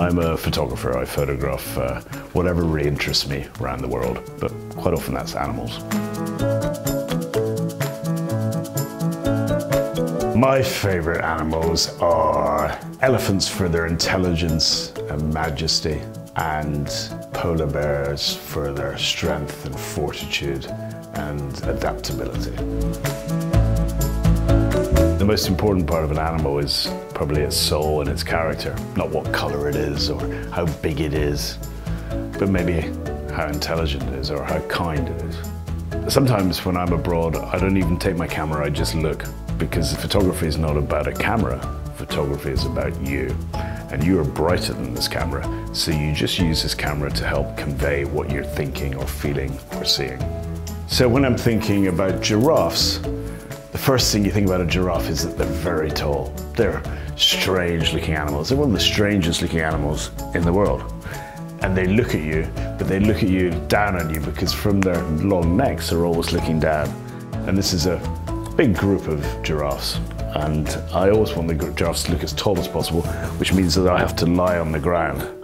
I'm a photographer. I photograph uh, whatever really interests me around the world, but quite often that's animals. My favorite animals are elephants for their intelligence and majesty, and polar bears for their strength and fortitude and adaptability. The most important part of an animal is probably its soul and its character, not what color it is or how big it is, but maybe how intelligent it is or how kind it is. Sometimes when I'm abroad, I don't even take my camera, I just look because photography is not about a camera. Photography is about you. And you are brighter than this camera, so you just use this camera to help convey what you're thinking or feeling or seeing. So when I'm thinking about giraffes, the first thing you think about a giraffe is that they're very tall. They're strange looking animals. They're one of the strangest looking animals in the world. And they look at you, but they look at you down on you because from their long necks, they're always looking down. And this is a big group of giraffes. And I always want the giraffes to look as tall as possible, which means that I have to lie on the ground.